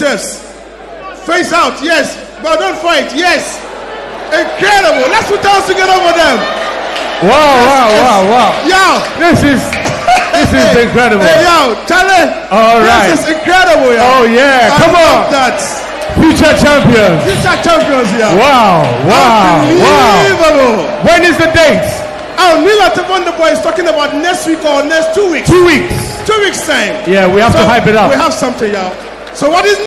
Yes. Face out, yes. But don't fight, yes. Incredible. Let's put our hands together for them. Wow, wow, wow, wow. Yo. This is this is Hey, incredible. Hey, yo, Charlie. All right. This is incredible, yo. Oh yeah, I come love on. that. Future champions. Future champions, yeah. Wow, wow, wow. When is the date? Oh, Nila Wonder Boy is talking about next week or next two weeks. Two weeks. Two weeks time. Yeah, we have to hype it up. We have something, y'all. So what is